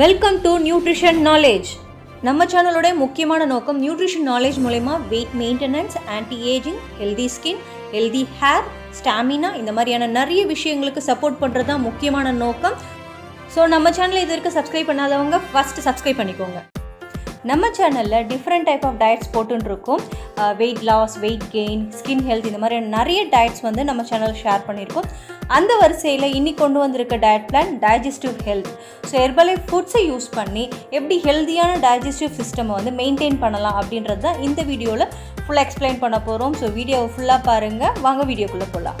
Welcome to nutrition knowledge நம்ம சேனலோட முக்கியமான நோக்கம் நியூட்ரிஷன் நாலேஜ் மூலயமா weight maintenance anti ageing healthy skin healthy hair stamina இந்த மாதிரியான நிறைய விஷயங்களுக்கு சப்போர்ட் பண்ணுறது தான் முக்கியமான நோக்கம். ஸோ நம்ம சேனலை இது வரைக்கும் சப்ஸ்கிரைப் பண்ணாதவங்க ஃபஸ்ட்டு சப்ஸ்கிரைப் பண்ணிக்கோங்க. நம்ம சேனலில் டிஃப்ரெண்ட் டைப் ஆஃப் டயட்ஸ் போட்டுருக்கோம் weight loss weight gain skin health இந்த மாதிரி நிறைய டயட்ஸ் வந்து நம்ம சேனல் ஷேர் பண்ணியிருக்கோம். அந்த வரிசையில் இன்னைக்கு கொண்டு வந்திருக்க diet plan digestive health so ஹெர்பலை ஃபுட்ஸை யூஸ் பண்ணி எப்படி ஹெல்த்தியான டைஜஸ்டிவ் சிஸ்டமை வந்து மெயின்டைன் பண்ணலாம் அப்படின்றது தான் இந்த வீடியோவில் ஃபுல்லாக எக்ஸ்பிளைன் பண்ண போகிறோம் ஸோ வீடியோவை ஃபுல்லாக பாருங்கள் வாங்க வீடியோக்குள்ளே போகலாம்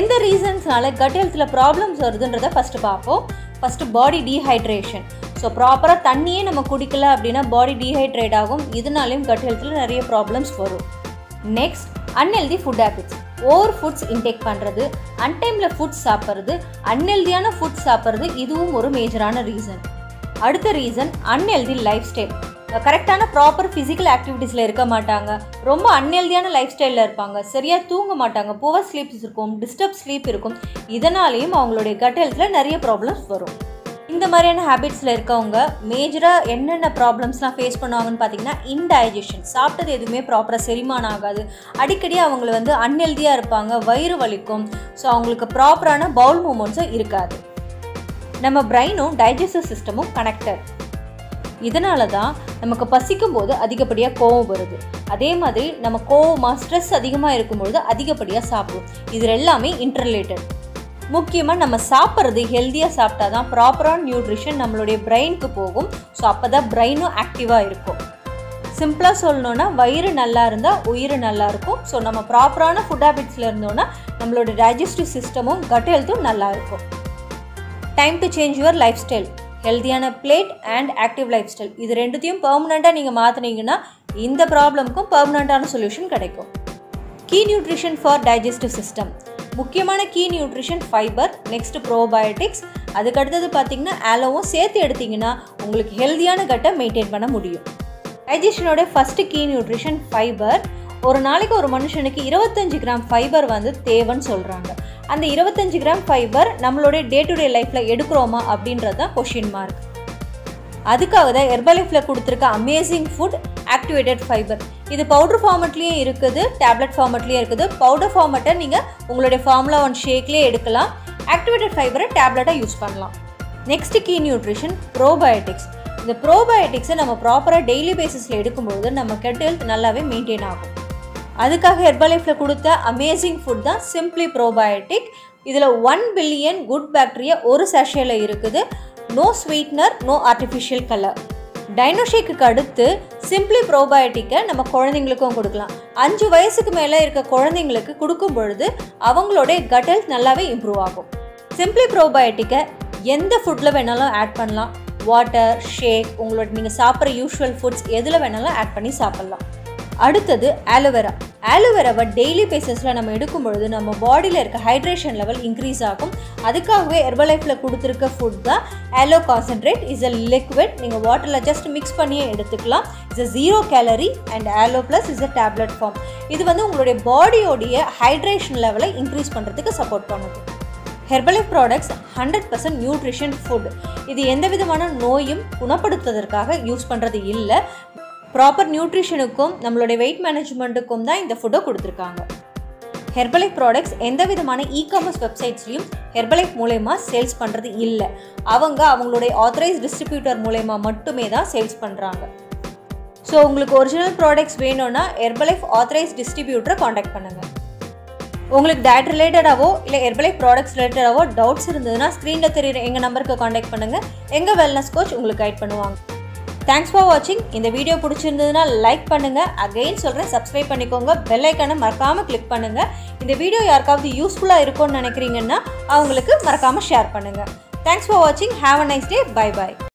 எந்த ரீசன்ஸ்னால கட் ஹெல்த்தில் ப்ராப்ளம்ஸ் வருதுன்றதை ஃபஸ்ட்டு பார்ப்போம். ஃபஸ்ட்டு பாடி டீஹைட்ரேஷன் ஸோ ப்ராப்பராக தண்ணியே நம்ம குடிக்கல அப்படின்னா பாடி டீஹைட்ரேட் ஆகும். இதனாலையும் கட் ஹெல்த்தில் நிறைய ப்ராப்ளம்ஸ் வரும். Next unhealthy food habits over foods intake பண்ணுறது அன்டைமில் ஃபுட்ஸ் சாப்பிட்றது அன்ஹெல்தியான ஃபுட் சாப்பிட்றது இதுவும் ஒரு மேஜரான ரீசன் அடுத்த ரீசன் அன்ஹெல்தி லைஃப் ஸ்டைல் கரெக்டான ப்ராப்பர் ஃபிசிக்கல் ஆக்டிவிட்டீஸில் இருக்க மாட்டாங்க. ரொம்ப அன்ஹெல்தியான லைஃப் ஸ்டைலில் இருப்பாங்க. சரியாக தூங்க மாட்டாங்க. புவர் ஸ்லீப்ஸ் இருக்கும் டிஸ்டர்ப் ஸ்லீப் இருக்கும். இதனாலேயும் அவங்களுடைய கட் ஹெல்த்தில் நிறைய ப்ராப்ளம்ஸ் வரும். இந்த மாதிரியான ஹேபிட்ஸில் இருக்கவங்க மேஜராக என்னென்ன ப்ராப்ளம்ஸ்லாம் ஃபேஸ் பண்ணுவாங்கன்னு பார்த்தீங்கன்னா இன்டைஜஷன் சாப்பிட்டது எதுவுமே ப்ராப்பராக செரிமானம் ஆகாது. அடிக்கடி அவங்கள வந்து அன்ஹெல்தியாக இருப்பாங்க வயிறு வலிக்கும். ஸோ அவங்களுக்கு ப்ராப்பரான பவுல் மூமெண்ட்ஸும் இருக்காது. நம்ம பிரெயினும் டைஜஸ்டிவ் சிஸ்டமும் கனெக்டட் இதனால தான் நமக்கு பசிக்கும் போது அதிகப்படியாக கோவம் வருது. அதே மாதிரி நம்ம கோவமாக ஸ்ட்ரெஸ் அதிகமாக இருக்கும்பொழுது அதிகப்படியாக சாப்பிடும் இது எல்லாமே இன்டர்லேட்டட் முக்கியமாக நம்ம சாப்பிட்றது ஹெல்த்தியாக சாப்பிட்டா தான் ப்ராப்பரான நியூட்ரிஷன் நம்மளுடைய பிரெயினுக்கு போகும். ஸோ அப்போ தான் பிரெயினும் ஆக்டிவாக இருக்கும். சிம்பிளாக சொல்லணுன்னா வயிறு நல்லா இருந்தால் உயிர் நல்லா இருக்கும். ஸோ நம்ம ப்ராப்பரான ஃபுட் ஹேபிட்ஸில் இருந்தோன்னா நம்மளோட டைஜஸ்டிவ் சிஸ்டமும் கட் ஹெல்த்தும் நல்லா இருக்கும். Time to change your lifestyle ஹெல்த்தியான plate and active lifestyle இது ரெண்டுத்தையும் பர்மனெண்ட்டாக நீங்கள் மாற்றினீங்கன்னா இந்த ப்ராப்ளம்க்கும் பர்மனெண்ட்டான சொல்யூஷன் கிடைக்கும். Key nutrition for digestive system முக்கியமான key nutrition fibre next probiotics அதுக்கடுத்தது பார்த்தீங்கன்னா ஆலோவும் சேர்த்து எடுத்திங்கன்னா உங்களுக்கு ஹெல்த்தியான கட்டை மெயின்டைன் பண்ண முடியும். டைஜஷனோட ஃபஸ்ட்டு கீ நியூட்ரிஷன் ஃபைபர் ஒரு நாளைக்கு ஒரு மனுஷனுக்கு இருபத்தஞ்சு கிராம் ஃபைபர் வந்து தேவைன்னு சொல்கிறாங்க அந்த இருபத்தஞ்சு கிராம் ஃபைபர் நம்மளுடைய டே டு டே லைஃப்பில் எடுக்கிறோமா அப்படின்றது தான் கொஷின் மார்க் அதுக்காக தான் ஹெர்பலைஃப்பில் கொடுத்துருக்க அமேசிங் ஃபுட் ஆக்டிவேட்டட் ஃபைபர் இது பவுடர் ஃபார்மெட்லேயும் இருக்குது டேப்லெட் ஃபார்மெட்லேயும் இருக்குது. பவுடர் ஃபார்மெட்டை நீங்கள் உங்களுடைய ஃபார்முலா ஒன் ஷேக்லேயே எடுக்கலாம். ஆக்டிவேட்டட் ஃபைபரை டேப்லெட்டாக யூஸ் பண்ணலாம். நெக்ஸ்ட்டு கீ நியூட்ரிஷன் ப்ரோபயோட்டிக்ஸ் இந்த ப்ரோபயோட்டிக்ஸை நம்ம ப்ராப்பராக டெய்லி பேசிஸில் எடுக்கும்பொழுது நம்ம கெட் ஹெல்த் நல்லாவே மெயின்டைன் ஆகும். அதுக்காக ஹெர்பலைஃப்பில் கொடுத்த அமேசிங் ஃபுட் தான் சிம்ப்ளி ப்ரோபயோட்டிக் இதில் ஒன் பில்லியன் குட் பாக்டீரியா ஒரு சேஷையில் இருக்குது. No sweetener no artificial colour டைனோஷேக்கு அடுத்து சிம்பிளி ப்ரோபயோட்டிக்கை நம்ம குழந்தைங்களுக்கும் கொடுக்கலாம். அஞ்சு வயசுக்கு மேலே இருக்க குழந்தைங்களுக்கு கொடுக்கும் பொழுது அவங்களுடைய கட் ஹெல்த் நல்லாவே இம்ப்ரூவ் ஆகும். சிம்பிளி ப்ரோபயோட்டிக்கை எந்த ஃபுட்டில் வேணாலும் ஆட் பண்ணலாம். வாட்டர் ஷேக் உங்களோட நீங்கள் சாப்பிட்ற யூஷுவல் ஃபுட்ஸ் எதில் வேணாலும் ஆட் பண்ணி சாப்பிட்லாம். அடுத்தது ஆலோவேரா ஆலோவேராவை டெய்லி பேசிஸில் நம்ம எடுக்கும் பொழுது நம்ம பாடியில் இருக்க ஹைட்ரேஷன் லெவல் இன்க்ரீஸ் ஆகும். அதுக்காகவே ஹெர்பலைஃப்பில் கொடுத்துருக்க ஃபுட் தான் aloe concentrate is a liquid நீங்கள் வாட்டரில் ஜஸ்ட் மிக்ஸ் பண்ணியே எடுத்துக்கலாம். Is a zero calorie and aloe plus is a tablet form இது வந்து உங்களுடைய பாடியோடைய ஹைட்ரேஷன் லெவலை இன்க்ரீஸ் பண்ணுறதுக்கு சப்போர்ட் பண்ணுது. Herbalife products hundred percent nutrition food இது எந்த விதமான நோயும் குணப்படுத்துவதற்காக யூஸ் பண்ணுறது இல்லை. ப்ராப்பர் நியூட்ரிஷனுக்கும் நம்மளுடைய வெயிட் மேனேஜ்மெண்ட்டுக்கும் தான் இந்த ஃபுட்டை கொடுத்துருக்காங்க. ஹெர்பலைஃப் ப்ராடக்ட்ஸ் எந்த விதமான இ காமர்ஸ் வெப்சைட்ஸ்லையும் ஹெர்பலைஃப் மூலயமா சேல்ஸ் பண்ணுறது இல்லை. அவங்க அவங்களுடைய ஆத்தரைஸ் டிஸ்ட்ரிபியூட்டர் மூலயமா மட்டுமே தான் சேல்ஸ் பண்ணுறாங்க ஸோ உங்களுக்கு ஒரிஜினல் ப்ராடக்ட்ஸ் வேணும்னா ஹெர்பலைஃப் ஆத்தரைஸ் டிஸ்ட்ரிபியூட்டரை காண்டாக்ட் பண்ணுங்கள் உங்களுக்கு டயட் ரிலேட்டடாவோ இல்லை ஹெர்பலைஃப் ப்ராடக்ட்ஸ் ரிலேட்டடாவோ டவுட்ஸ் இருந்ததுன்னா ஸ்க்ரீனில் தெரியுற எங்கள் நம்பருக்கு காண்டாக்ட் பண்ணுங்கள் எங்கள் வெல்னஸ் கோச் உங்களுக்கு கைட் பண்ணுவாங்க. தேங்க்ஸ் ஃபார் வாட்சிங் இந்த வீடியோ பிடிச்சிருந்ததுன்னா லைக் பண்ணுங்கள் அகெயின் சொல்கிறேன் சப்ஸ்கிரைப் பண்ணிக்கோங்க. பெல் ஐக்கானை மறக்காமல் கிளிக் பண்ணுங்கள் இந்த வீடியோ யாருக்காவது யூஸ்ஃபுல்லாக இருக்கும்னு நினைக்கிறீங்கன்னா அவங்களுக்கு மறக்காமல் ஷேர் பண்ணுங்கள் தேங்க்ஸ் ஃபார் வாட்சிங் have a nice day bye bye